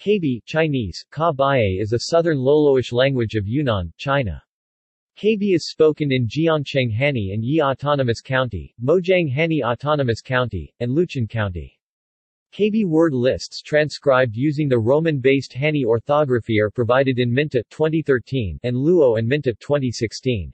Kabie Chinese, Ka is a southern Loloish language of Yunnan, China. Kabie is spoken in Jiangcheng Hani and Yi Autonomous County, Mojiang Hani Autonomous County, and Luchun County. Kabie word lists transcribed using the Roman-based Hani orthography are provided in Minta 2013 and Luo and Minta 2016.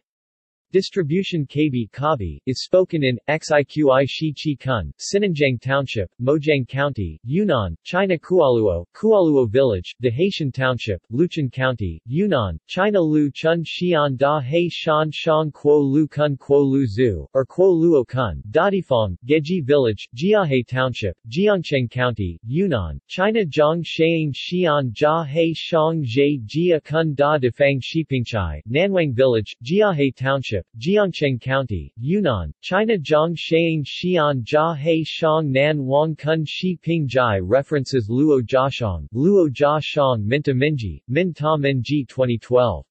Distribution Kabie Kabi, is spoken in, Xiqi Shi Chi Kun, Sinanjiang Township, Mojiang County, Yunnan, China Kualuo, Kualuo Village, Dahaitian Township, Luchun County, Yunnan, China Lu Chun Xian Da He Shan Shang Kuo Lu Kun Kuo Lu Zu, or Kuo Luo Kun, Dadifang, Geji Village, Jiahe Township, Jiangcheng County, Yunnan, China Zhang Sheing Xian Jia He Shang Jie Jia Kun Da Defang Shipingchai, Nanwang Village, Jiahe Township, Jiangcheng County, Yunnan, China Zhang Sheing Xian Jia He Shang Nan Wang Kun Shi Ping Jai References Luo Jiashang, Luo Jiashang Minta Minji, Min Ta Minji 2012.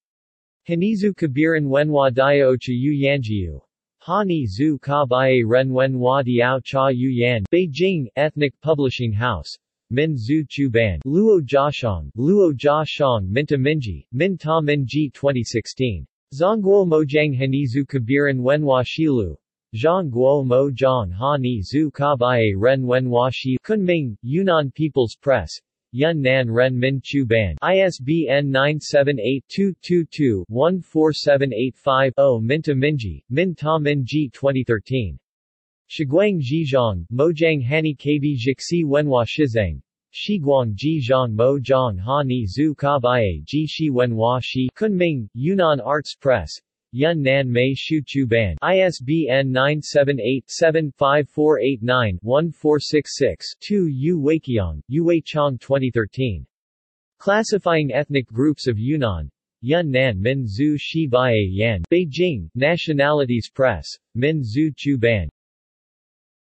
Hanizu Kabiran Wenhua Diaocha Yu Yanjiu. Hani Zhu Ka Bae Ren Wenhua Diao Cha Yu Yan, Beijing, Ethnic Publishing House. Min Zhu Chu Ban, Luo Jiashang, Luo Jiashang Minta Minji, Min Ta Minji 2016. Zhongguo Mojiang Hanizu Kabiran Wenhua Shilu. Zhongguo Mo Zhang Hani Zhu Kabaye Ren Wenhua Shi Kunming, Yunnan People's Press. Yunnan Ren Min Chu Ban ISBN 978-222-14785-0 Minta Minji, Min Ta Min Ji 2013. Shiguang Zhizhong, Mojiang Hani Kb Jixi Wenhua Shizang. Shiguang Zhizhong Mo Zhang Ha Ni Zhu Ka Bae Ji Shi Wenhua Shi Kunming, Yunnan Arts Press. Yun Nan Mei Shu Chu Ban ISBN 978-75489-1466-2 Yu Weiqiang, Yu Wei Chong 2013. Classifying Ethnic Groups of Yunnan. Yun Nan Min Zhu Shi Bai Yan, Beijing, Nationalities Press. Min Zhu Chu Ban.